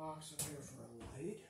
box in here for a light.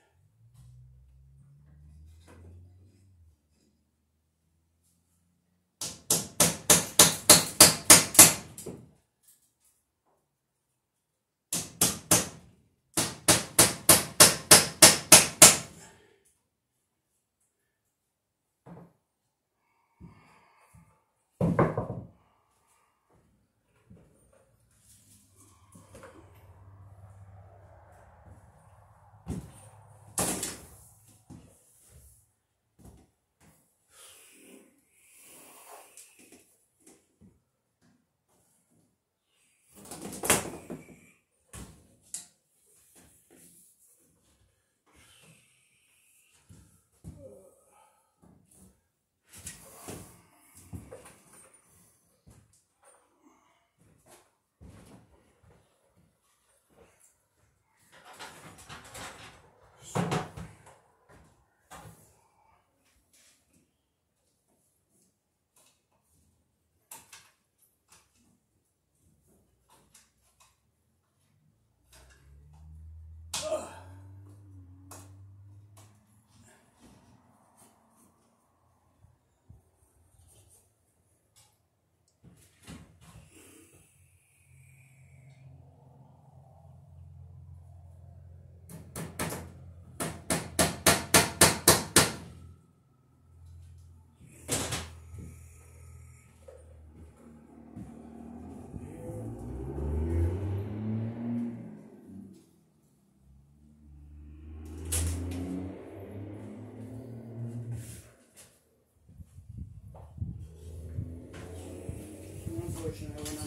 Unfortunately, went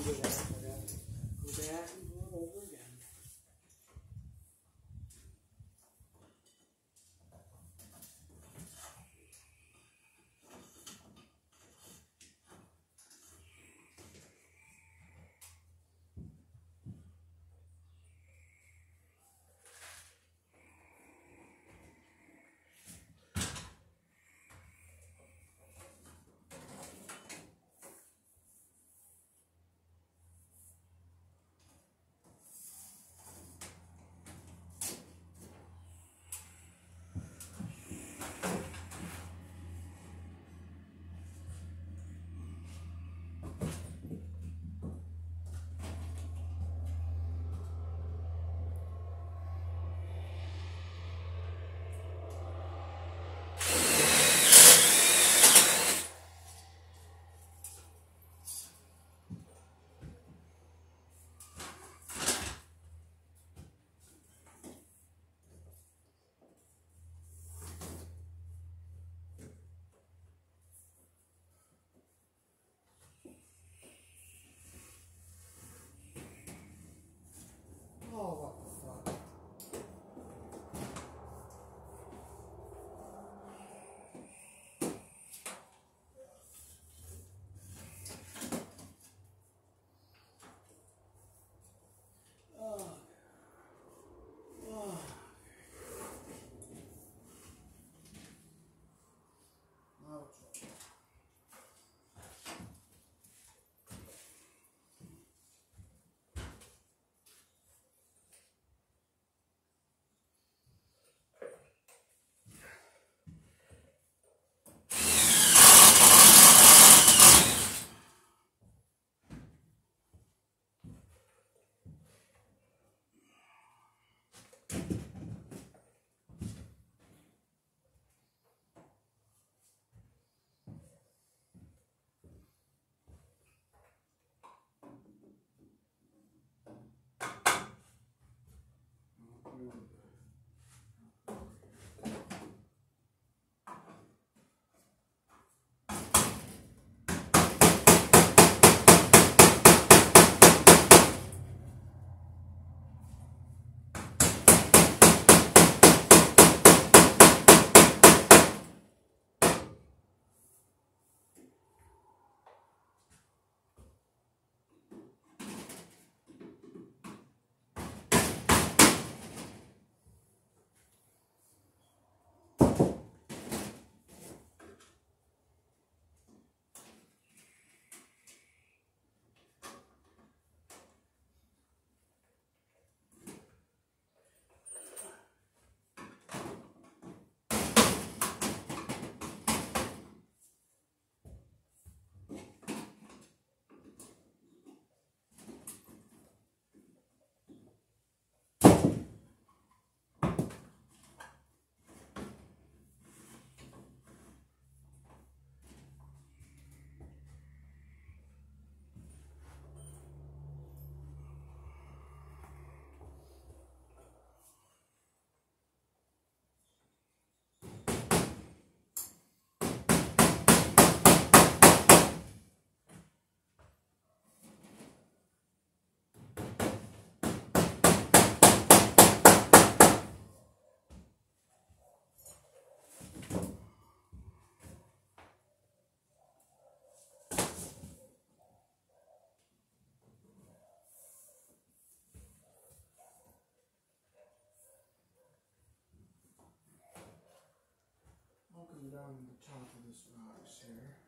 down the top of this box here.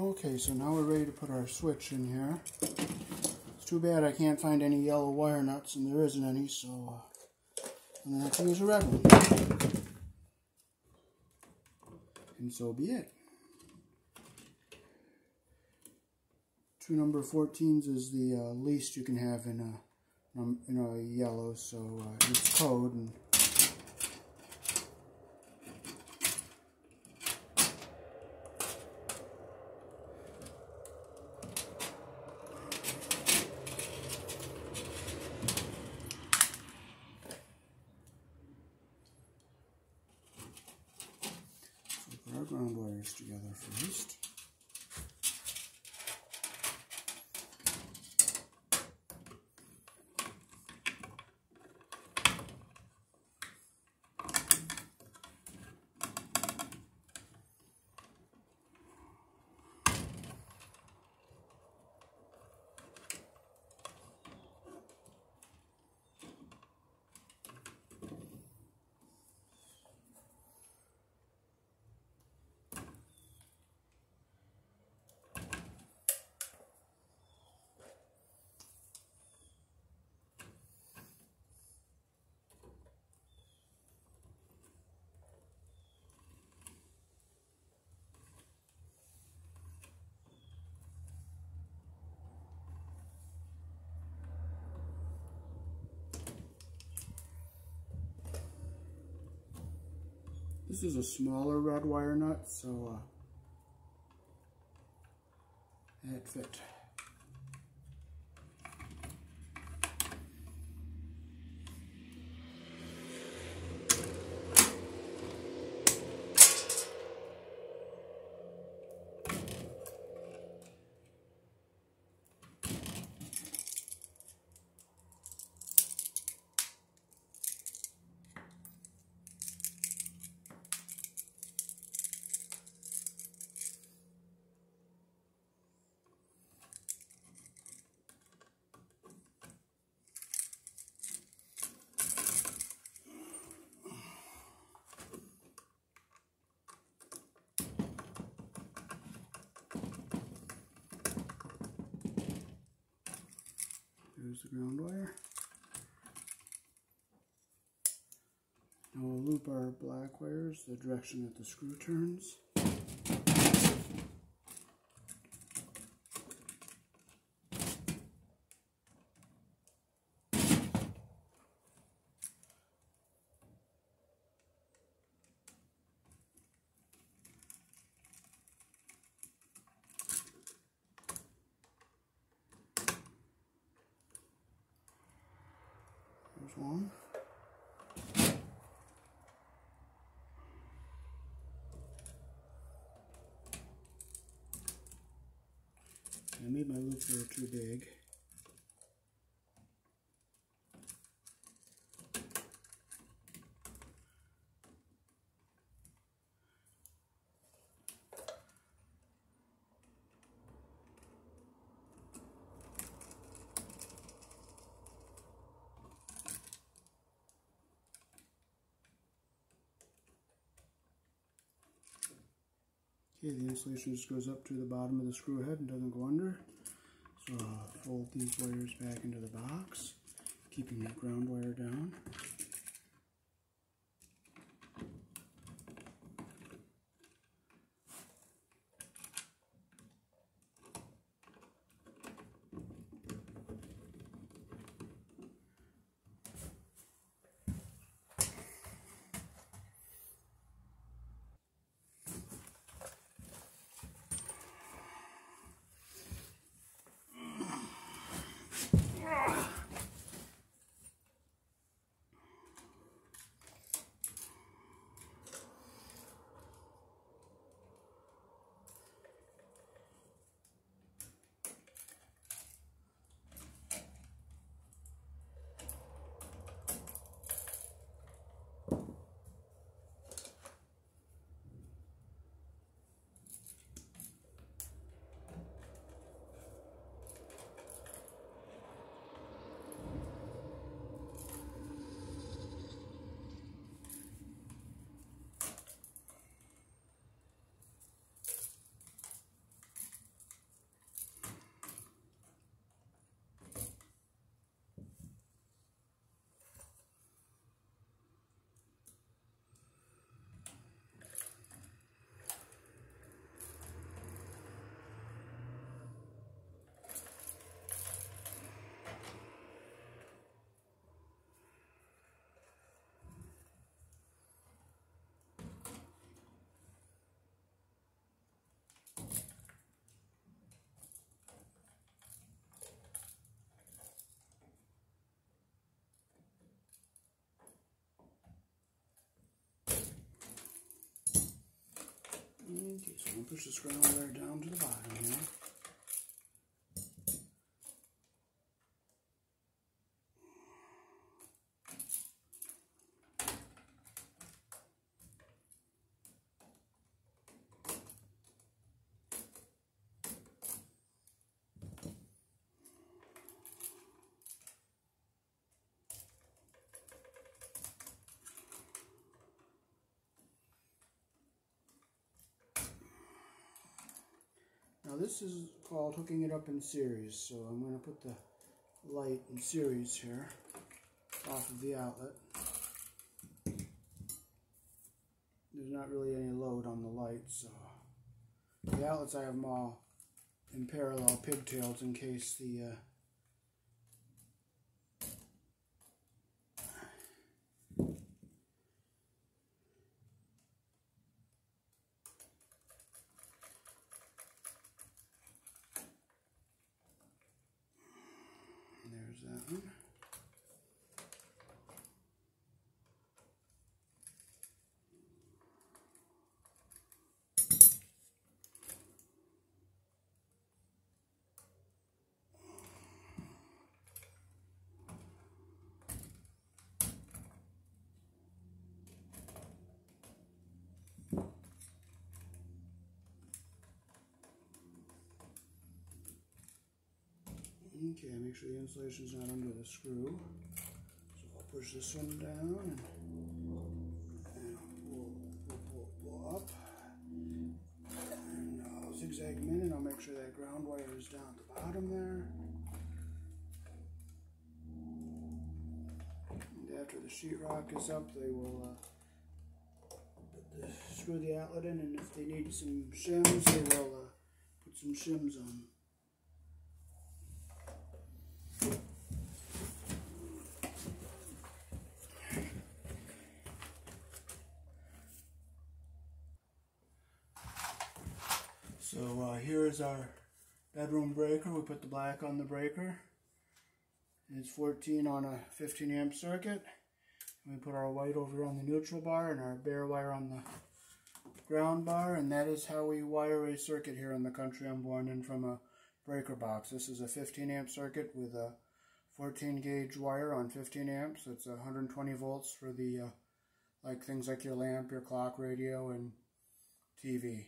Okay, so now we're ready to put our switch in here. It's too bad I can't find any yellow wire nuts, and there isn't any, so uh, I'm going to have to use a red one. And so be it. Two number 14s is the uh, least you can have in a, in a yellow, so uh, it's code, and This is a smaller red wire nut, so uh, it fit. There's the ground wire. Now we'll loop our black wires the direction that the screw turns. There's one. I made my loop a little too big. Okay, the insulation just goes up to the bottom of the screw head and doesn't go under. So I'll fold these wires back into the box, keeping that ground wire down. Okay, so we'll push this ground wire down to the bottom here. This is called hooking it up in series, so I'm going to put the light in series here off of the outlet. There's not really any load on the light, so the outlets I have them all in parallel pigtails in case the uh, There's that one. Okay, make sure the insulation's not under the screw. So I'll push this one down and, and we'll, we'll, pull, pull up. And I'll zigzag in and I'll make sure that ground wire is down at the bottom there. And after the sheetrock is up, they will uh, the, screw the outlet in and if they need some shims, they will uh, put some shims on. So uh, here is our bedroom breaker. We put the black on the breaker. It's 14 on a 15 amp circuit. We put our white over on the neutral bar and our bare wire on the ground bar. And that is how we wire a circuit here in the country I'm born in from a breaker box. This is a 15 amp circuit with a 14 gauge wire on 15 amps. It's 120 volts for the uh, like things like your lamp, your clock, radio, and TV.